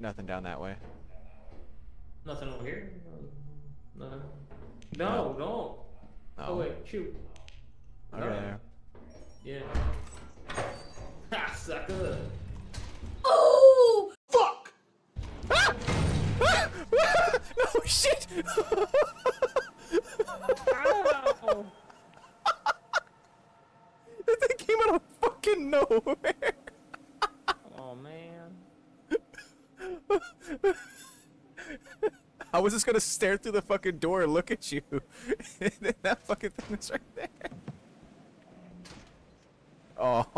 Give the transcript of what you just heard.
Nothing down that way. Nothing over here. No. Nothing. No, no. No. Oh wait, shoot. Okay. Alright. Yeah. Ha, sucker. Oh! Fuck! Ah! Ah! Ah! No shit! Ow! that thing came out of fucking nowhere. oh man. I was just gonna stare through the fucking door and look at you. that fucking thing was right there. Oh.